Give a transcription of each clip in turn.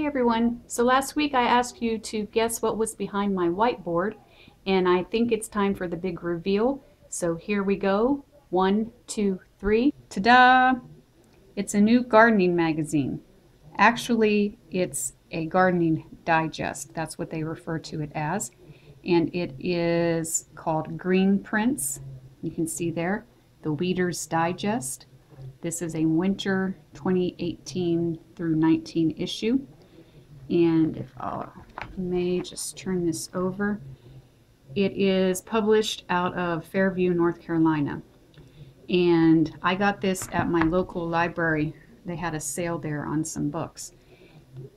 Hey everyone, so last week I asked you to guess what was behind my whiteboard and I think it's time for the big reveal. So here we go. One, two, three. Ta-da! It's a new gardening magazine. Actually, it's a gardening digest. That's what they refer to it as. And it is called Green Prints. You can see there, the Weeders Digest. This is a winter 2018 through 19 issue. And if I may just turn this over, it is published out of Fairview, North Carolina. And I got this at my local library. They had a sale there on some books.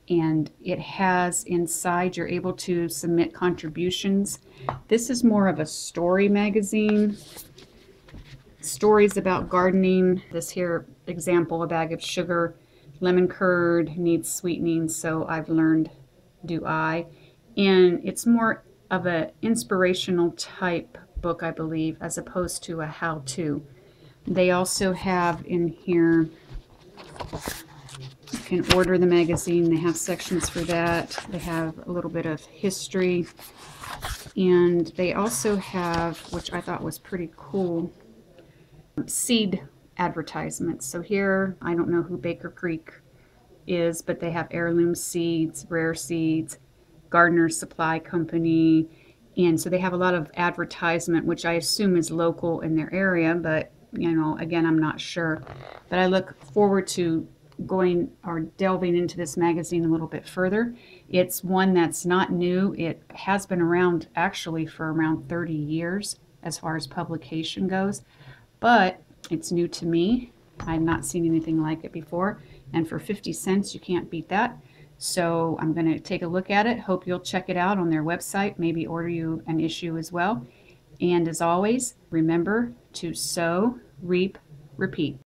And it has inside, you're able to submit contributions. This is more of a story magazine stories about gardening. This here example, a bag of sugar, lemon curd needs sweetening, so I've learned do I. And it's more of an inspirational type book, I believe, as opposed to a how-to. They also have in here, you can order the magazine. They have sections for that. They have a little bit of history. And they also have, which I thought was pretty cool, seed advertisements. So here, I don't know who Baker Creek is, but they have heirloom seeds, rare seeds, Gardener Supply Company, and so they have a lot of advertisement, which I assume is local in their area, but you know, again, I'm not sure. But I look forward to going or delving into this magazine a little bit further. It's one that's not new. It has been around actually for around 30 years as far as publication goes but it's new to me. I've not seen anything like it before. And for 50 cents, you can't beat that. So I'm going to take a look at it. Hope you'll check it out on their website. Maybe order you an issue as well. And as always, remember to sow, reap, repeat.